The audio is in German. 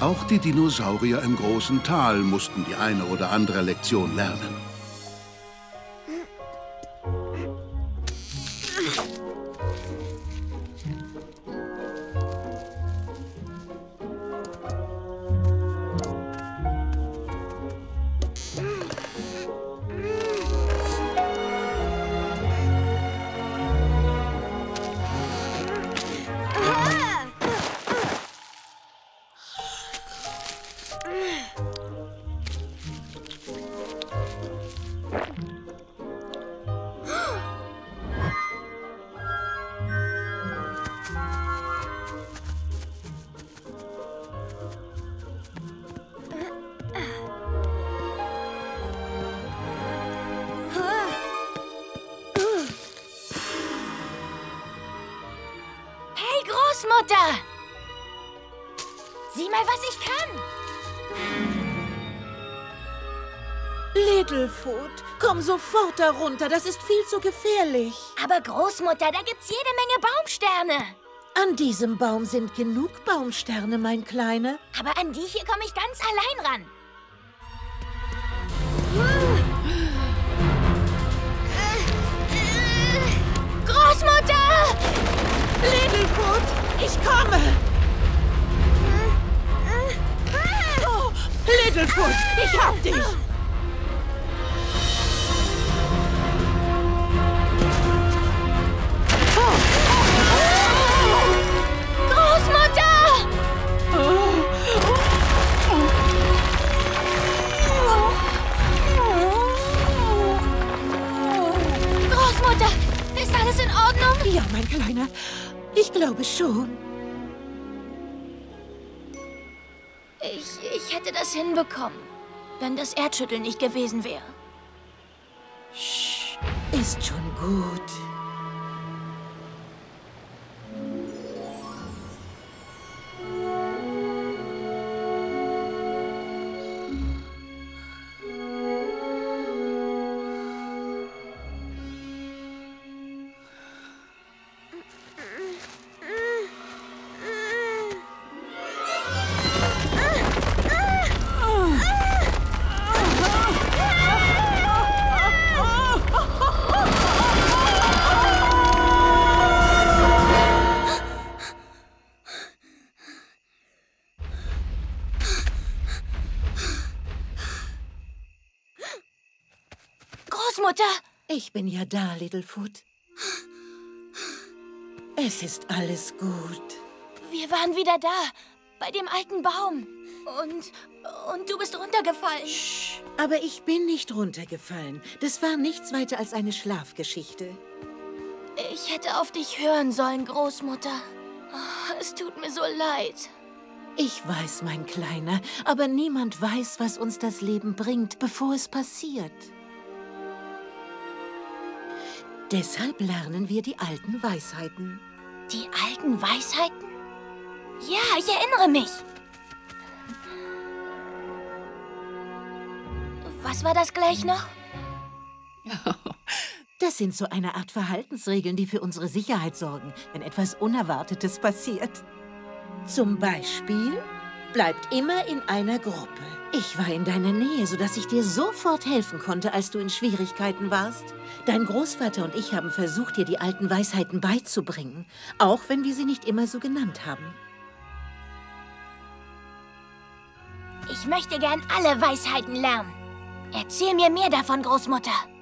Auch die Dinosaurier im großen Tal mussten die eine oder andere Lektion lernen. Großmutter! Sieh mal, was ich kann. Littlefoot, komm sofort darunter. Das ist viel zu gefährlich. Aber Großmutter, da gibt's jede Menge Baumsterne. An diesem Baum sind genug Baumsterne, mein Kleiner. Aber an die hier komme ich ganz allein ran. Komme. Oh, Littlefoot, ich hab dich. Großmutter! Großmutter, ist alles in Ordnung? Ja, mein Kleiner, ich glaube schon. Ich, ich hätte das hinbekommen, wenn das Erdschütteln nicht gewesen wäre. Ist schon gut. Großmutter! Ich bin ja da, Littlefoot. Es ist alles gut. Wir waren wieder da, bei dem alten Baum. Und, und du bist runtergefallen. Aber ich bin nicht runtergefallen. Das war nichts weiter als eine Schlafgeschichte. Ich hätte auf dich hören sollen, Großmutter. Oh, es tut mir so leid. Ich weiß, mein Kleiner, aber niemand weiß, was uns das Leben bringt, bevor es passiert. Deshalb lernen wir die alten Weisheiten. Die alten Weisheiten? Ja, ich erinnere mich. Was war das gleich noch? Das sind so eine Art Verhaltensregeln, die für unsere Sicherheit sorgen, wenn etwas Unerwartetes passiert. Zum Beispiel, bleibt immer in einer Gruppe. Ich war in deiner Nähe, sodass ich dir sofort helfen konnte, als du in Schwierigkeiten warst. Dein Großvater und ich haben versucht, dir die alten Weisheiten beizubringen, auch wenn wir sie nicht immer so genannt haben. Ich möchte gern alle Weisheiten lernen. Erzähl mir mehr davon, Großmutter.